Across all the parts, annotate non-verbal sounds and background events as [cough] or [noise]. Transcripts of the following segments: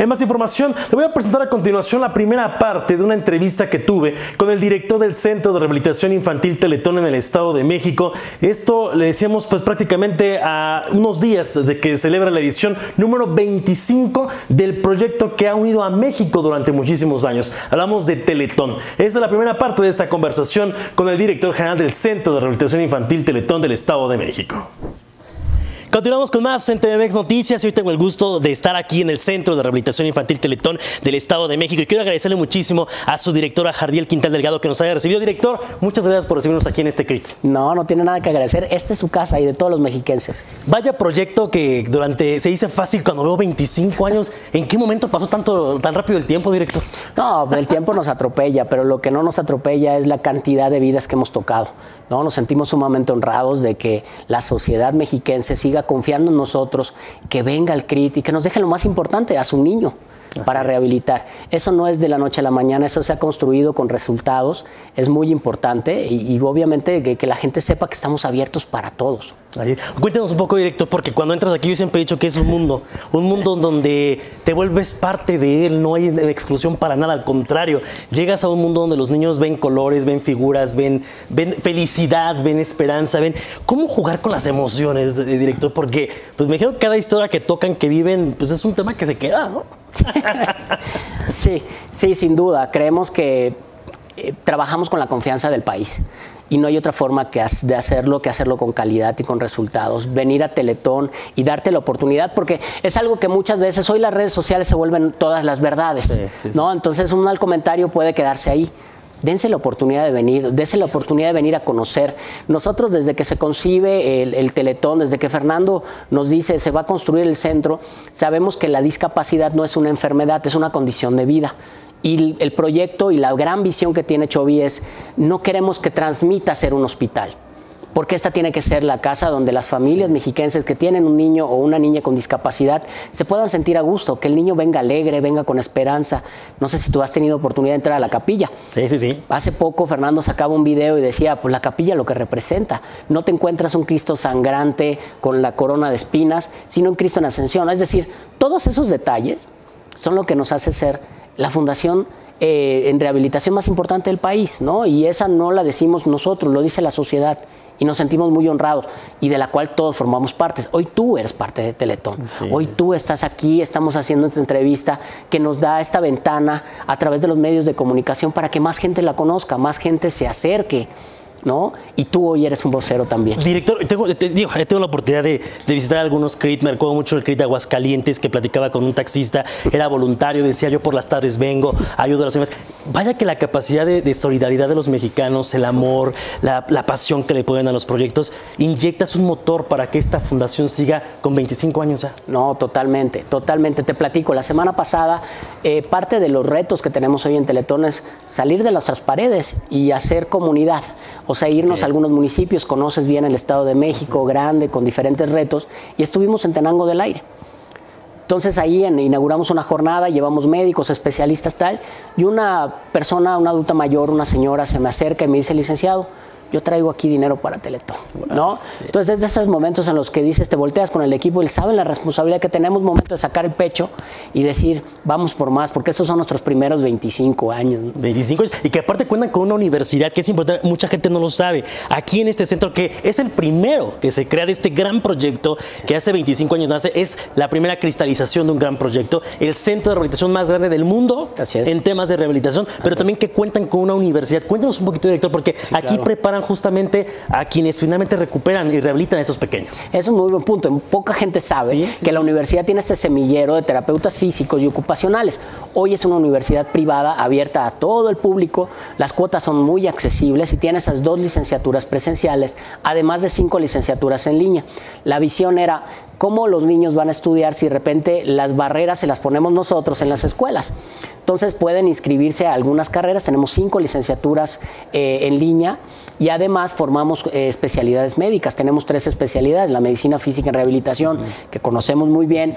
En más información, le voy a presentar a continuación la primera parte de una entrevista que tuve con el director del Centro de Rehabilitación Infantil Teletón en el Estado de México. Esto le decíamos pues prácticamente a unos días de que celebra la edición número 25 del proyecto que ha unido a México durante muchísimos años. Hablamos de Teletón. Esta es la primera parte de esta conversación con el director general del Centro de Rehabilitación Infantil Teletón del Estado de México. Continuamos con más en TVMX Noticias hoy tengo el gusto de estar aquí en el Centro de Rehabilitación Infantil Teletón del Estado de México y quiero agradecerle muchísimo a su directora Jardiel Quintal Delgado que nos haya recibido. Director, muchas gracias por recibirnos aquí en este CRIT. No, no tiene nada que agradecer. Esta es su casa y de todos los mexiquenses. Vaya proyecto que durante, se dice fácil cuando veo 25 años. ¿En qué momento pasó tanto, tan rápido el tiempo, director? No, el tiempo nos atropella, pero lo que no nos atropella es la cantidad de vidas que hemos tocado. ¿no? Nos sentimos sumamente honrados de que la sociedad mexiquense siga confiando en nosotros, que venga el CRIT y que nos deje lo más importante, a su niño para rehabilitar. Eso no es de la noche a la mañana, eso se ha construido con resultados, es muy importante y, obviamente que, la gente sepa que estamos abiertos para todos. Cuéntenos un poco directo, porque cuando entras aquí yo siempre he dicho que es un mundo, un mundo donde te vuelves parte de él, no hay exclusión para nada, al contrario, llegas a un mundo donde los niños ven colores, ven figuras, ven, ven felicidad, ven esperanza, ven cómo jugar con las emociones, eh, director, porque pues me imagino que cada historia que tocan, que viven, pues es un tema que se queda, ¿no? [laughs] sí, sí, sin duda. Creemos que eh, trabajamos con la confianza del país y no hay otra forma que de hacerlo que hacerlo con calidad y con resultados. Venir a Teletón y darte la oportunidad, porque es algo que muchas veces hoy las redes sociales se vuelven todas las verdades, ¿no? Entonces un mal comentario puede quedarse ahí dense la oportunidad de venir, dense la oportunidad de venir a conocer. Nosotros desde que se concibe el, Teletón, desde que Fernando nos dice se va a construir el centro, sabemos que la discapacidad no es una enfermedad, es una condición de vida. Y el proyecto y la gran visión que tiene Chovy es, no queremos que transmita ser un hospital porque esta tiene que ser la casa donde las familias mexiquenses que tienen un niño o una niña con discapacidad se puedan sentir a gusto, que el niño venga alegre, venga con esperanza. No sé si tú has tenido oportunidad de entrar a la capilla. Sí, sí, sí. Hace poco Fernando sacaba un video y decía, pues la capilla lo que representa, no te encuentras un Cristo sangrante con la corona de espinas, sino un Cristo en ascensión. Es decir, todos esos detalles son lo que nos hace ser la fundación eh, en rehabilitación más importante del país, ¿no? Y esa no la decimos nosotros, lo dice la sociedad y nos sentimos muy honrados y de la cual todos formamos partes. Hoy tú eres parte de Teletón. Hoy tú estás aquí, estamos haciendo esta entrevista que nos da esta ventana a través de los medios de comunicación para que más gente la conozca, más gente se acerque ¿no? Y tú hoy eres un vocero también. Director, tengo, digo, tengo la oportunidad de, visitar algunos CRIT, me recuerdo mucho el CRIT de Aguascalientes, que platicaba con un taxista, era voluntario, decía yo por las tardes vengo, ayudo a los demás. Vaya que la capacidad de, solidaridad de los mexicanos, el amor, la, pasión que le ponen a los proyectos, inyectas un motor para que esta fundación siga con 25 años ya. No, totalmente, totalmente. Te platico, la semana pasada, eh, parte de los retos que tenemos hoy en Teletón es salir de nuestras paredes y hacer comunidad. O sea, irnos a algunos municipios, conoces bien el Estado de México, grande, con diferentes retos, y estuvimos en Tenango del Aire. Entonces ahí inauguramos una jornada, llevamos médicos, especialistas, tal, y una persona, una adulta mayor, una señora, se me acerca y me dice, licenciado, yo traigo aquí dinero para Teletón, ¿no? Entonces es de esos momentos en los que dices, te volteas con el equipo, él sabe la responsabilidad que tenemos, momento de sacar el pecho y decir, vamos por más, porque estos son nuestros primeros 25 años. 25 años, y que aparte cuentan con una universidad que es importante, mucha gente no lo sabe, aquí en este centro, que es el primero que se crea de este gran proyecto, que hace 25 años nace, es la primera cristalización de un gran proyecto, el centro de rehabilitación más grande del mundo en temas de rehabilitación, pero también que cuentan con una universidad. Cuéntanos un poquito, director, porque aquí preparan justamente a quienes finalmente recuperan y rehabilitan a esos pequeños. Es un muy buen punto. Poca gente sabe que la universidad tiene ese semillero de terapeutas físicos y ocupacionales. Hoy es una universidad privada abierta a todo el público. Las cuotas son muy accesibles y tiene esas dos licenciaturas presenciales, además de cinco licenciaturas en línea. La visión era cómo los niños van a estudiar si de repente las barreras se las ponemos nosotros en las escuelas. Entonces pueden inscribirse a algunas carreras, tenemos cinco licenciaturas eh, en línea y además formamos eh, especialidades médicas, tenemos tres especialidades, la medicina física en rehabilitación, que conocemos muy bien,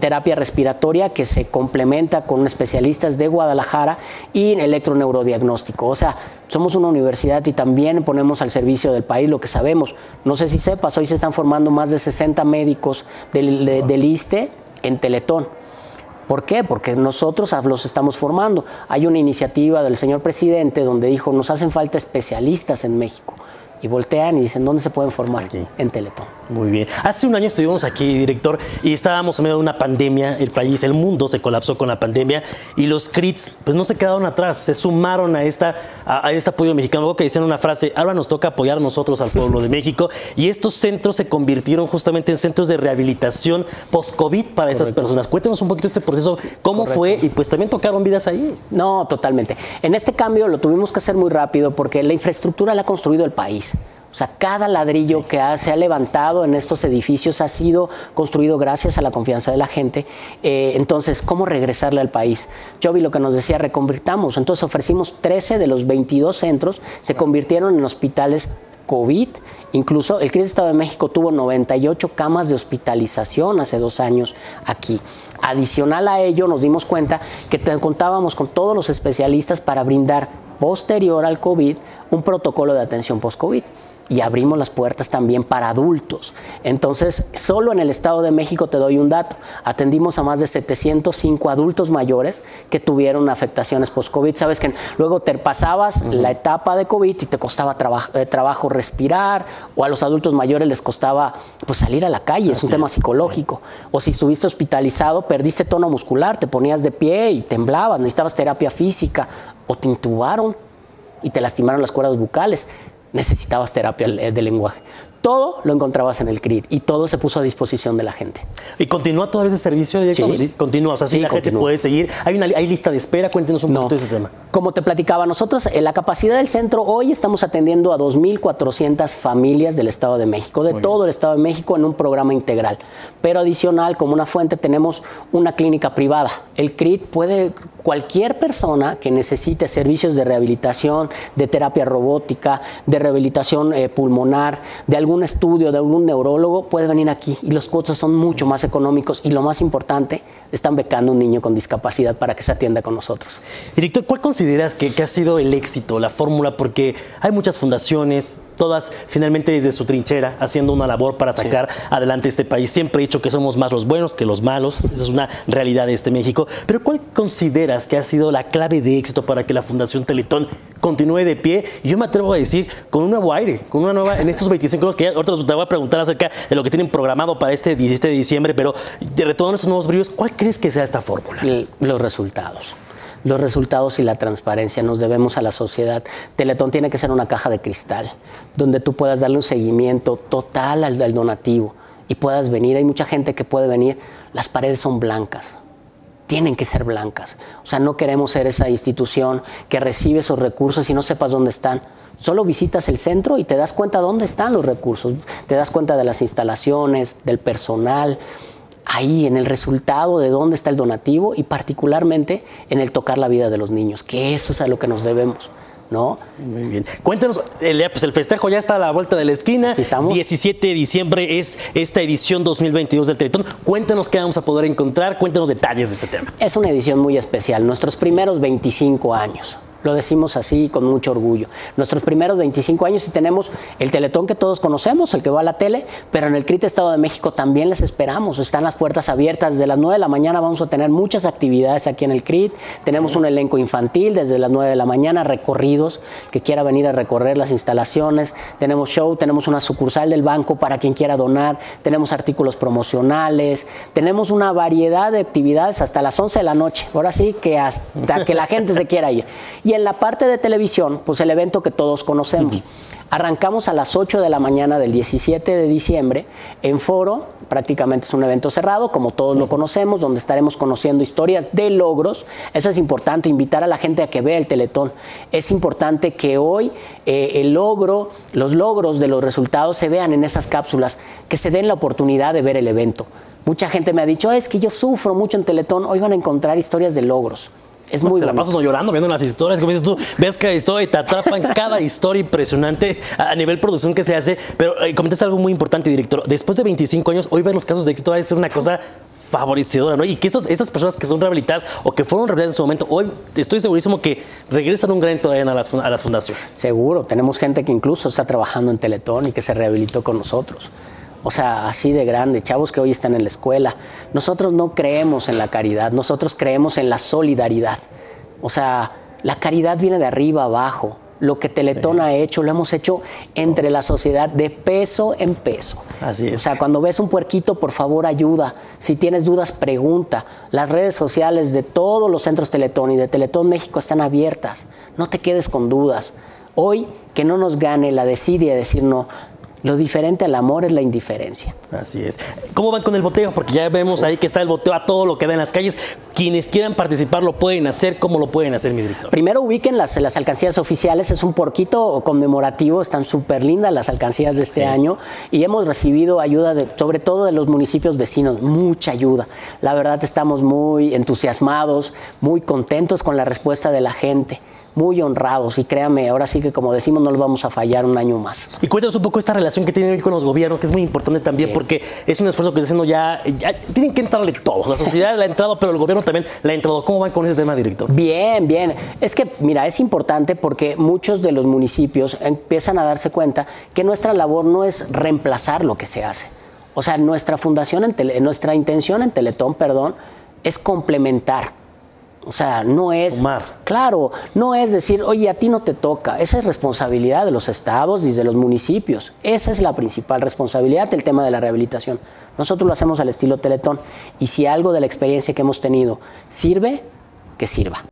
terapia respiratoria, que se complementa con especialistas de Guadalajara, y electroneurodiagnóstico. O sea, somos una universidad y también ponemos al servicio del país lo que sabemos. No sé si sepas, hoy se están formando más de 60 médicos del, del ISTE en Teletón ¿Por qué? Porque nosotros los estamos formando. Hay una iniciativa del señor presidente donde dijo, nos hacen falta especialistas en México y voltean y dicen, ¿dónde se pueden formar? Aquí. En Teletón. Muy bien. Hace un año estuvimos aquí, director, y estábamos en medio de una pandemia. El país, el mundo se colapsó con la pandemia y los CRITs, pues no se quedaron atrás, se sumaron a, esta, a, este apoyo mexicano. Luego que decían una frase, ahora nos toca apoyar nosotros al pueblo de México. Y estos centros se convirtieron justamente en centros de rehabilitación post-COVID para estas personas. Cuéntenos un poquito este proceso, cómo fue y pues también tocaron vidas ahí. No, totalmente. En este cambio lo tuvimos que hacer muy rápido porque la infraestructura la ha construido el país. O sea, cada ladrillo que se ha levantado en estos edificios ha sido construido gracias a la confianza de la gente. Eh, entonces, ¿cómo regresarle al país? Yo vi lo que nos decía, reconvirtamos. Entonces ofrecimos 13 de los 22 centros, se convirtieron en hospitales COVID. Incluso el CRIS Estado de México tuvo 98 camas de hospitalización hace dos años aquí. Adicional a ello, nos dimos cuenta que contábamos con todos los especialistas para brindar posterior al COVID un protocolo de atención post-COVID y abrimos las puertas también para adultos. Entonces, solo en el Estado de México te doy un dato. Atendimos a más de 705 adultos mayores que tuvieron afectaciones post-COVID. Sabes que luego te pasabas la etapa de COVID y te costaba eh, trabajo respirar, o a los adultos mayores les costaba pues, salir a la calle, es un tema psicológico. O si estuviste hospitalizado, perdiste tono muscular, te ponías de pie y temblabas, necesitabas terapia física, o te intubaron y te lastimaron las cuerdas bucales necesitabas terapia de lenguaje. Todo lo encontrabas en el CRIT y todo se puso a disposición de la gente. ¿Y continúa todavía ese servicio? Sí. Continúa, o sea, sí, la gente puede seguir. Hay una hay lista de espera, cuéntenos un poquito de ese tema. Como te platicaba, nosotros en la capacidad del centro hoy estamos atendiendo a 2.400 familias del Estado de México, de todo el Estado de México en un programa integral. Pero adicional, como una fuente, tenemos una clínica privada. El CRIT puede, cualquier persona que necesite servicios de rehabilitación, de terapia robótica, de rehabilitación eh, pulmonar, de algún un estudio de algún neurólogo, puede venir aquí y los costos son mucho más económicos y lo más importante, están becando un niño con discapacidad para que se atienda con nosotros. Director, ¿cuál consideras que, ha sido el éxito, la fórmula? Porque hay muchas fundaciones, todas finalmente desde su trinchera, haciendo una labor para sacar adelante este país. Siempre he dicho que somos más los buenos que los malos, esa es una realidad de este México. Pero ¿cuál consideras que ha sido la clave de éxito para que la Fundación Teletón continúe de pie? Y yo me atrevo a decir, con un nuevo aire, con una nueva, en estos 25 años que ahorita te voy a preguntar acerca de lo que tienen programado para este 17 de diciembre, pero de retomando esos nuevos brillos, ¿cuál crees que sea esta fórmula? Los resultados los resultados y la transparencia. Nos debemos a la sociedad. Teletón tiene que ser una caja de cristal, donde tú puedas darle un seguimiento total al, al, donativo y puedas venir. Hay mucha gente que puede venir. Las paredes son blancas. Tienen que ser blancas. O sea, no queremos ser esa institución que recibe esos recursos y no sepas dónde están. Solo visitas el centro y te das cuenta dónde están los recursos, te das cuenta de las instalaciones, del personal, ahí en el resultado de dónde está el donativo y particularmente en el tocar la vida de los niños, que eso es a lo que nos debemos. ¿No? Muy bien. Cuéntanos, el, pues el festejo ya está a la vuelta de la esquina. ¿Estamos? 17 de diciembre es esta edición 2022 del Teletón. Cuéntanos qué vamos a poder encontrar, cuéntanos detalles de este tema. Es una edición muy especial, nuestros primeros 25 años. Lo decimos así con mucho orgullo. Nuestros primeros 25 años y tenemos el Teletón que todos conocemos, el que va a la tele, pero en el CRIT Estado de México también les esperamos. Están las puertas abiertas. Desde las 9 de la mañana vamos a tener muchas actividades aquí en el CRIT. Tenemos un elenco infantil desde las 9 de la mañana, recorridos, que quiera venir a recorrer las instalaciones. Tenemos show, tenemos una sucursal del banco para quien quiera donar. Tenemos artículos promocionales. Tenemos una variedad de actividades hasta las 11 de la noche. Ahora sí que hasta que la gente se quiera ir. [laughs] Y en la parte de televisión, pues el evento que todos conocemos. Arrancamos a las 8 de la mañana del 17 de diciembre en foro, prácticamente es un evento cerrado, como todos lo conocemos, donde estaremos conociendo historias de logros. Eso es importante, invitar a la gente a que vea el Teletón. Es importante que hoy eh, el logro, los logros de los resultados se vean en esas cápsulas, que se den la oportunidad de ver el evento. Mucha gente me ha dicho, es que yo sufro mucho en Teletón, hoy van a encontrar historias de logros es muy Se la paso no llorando, viendo las historias, como dices tú, ves cada historia y te atrapan [laughs] cada historia impresionante a nivel producción que se hace. Pero eh, comentas algo muy importante, director. Después de 25 años, hoy ver los casos de éxito va a ser una cosa favorecedora, ¿no? Y que estos, estas personas que son rehabilitadas o que fueron rehabilitadas en su momento, hoy estoy segurísimo que regresan un gran todavía a las, a las fundaciones. Seguro, tenemos gente que incluso está trabajando en Teletón y que se rehabilitó con nosotros. O sea, así de grande, chavos que hoy están en la escuela. Nosotros no creemos en la caridad, nosotros creemos en la solidaridad. O sea, la caridad viene de arriba abajo. Lo que Teletón ha hecho, lo hemos hecho entre la sociedad de peso en peso. Así es. O sea, cuando ves un puerquito, por favor, ayuda. Si tienes dudas, pregunta. Las redes sociales de todos los centros Teletón y de Teletón México están abiertas. No te quedes con dudas. Hoy, que no nos gane la desidia de decir no, lo diferente al amor es la indiferencia. Así es. ¿Cómo van con el boteo? Porque ya vemos ahí que está el boteo a todo lo que da en las calles. Quienes quieran participar lo pueden hacer. ¿Cómo lo pueden hacer, mi director? Primero ubiquen las, las alcancías oficiales. Es un porquito conmemorativo. Están súper lindas las alcancías de este Sí. año. Y hemos recibido ayuda, de, sobre todo de los municipios vecinos. Mucha ayuda. La verdad estamos muy entusiasmados, muy contentos con la respuesta de la gente. Muy honrados. Y créame, ahora sí que como decimos, no lo vamos a fallar un año más. Y cuéntanos un poco esta relación que tienen hoy con los gobiernos, que es muy importante también, Sí. porque es un esfuerzo que está haciendo ya, ya. Tienen que entrarle todos. La sociedad le ha entrado, pero el gobierno también le ha entrado. ¿Cómo van con ese tema, director? Bien, bien. Es que, mira, es importante porque muchos de los municipios empiezan a darse cuenta que nuestra labor no es reemplazar lo que se hace. O sea, nuestra fundación, en Tele- nuestra intención en Teletón, perdón, es complementar. O sea, no es... Sumar. Claro, no es decir, oye, a ti no te toca. Esa es responsabilidad de los estados y de los municipios. Esa es la principal responsabilidad del tema de la rehabilitación. Nosotros lo hacemos al estilo Teletón. Y si algo de la experiencia que hemos tenido sirve, que sirva.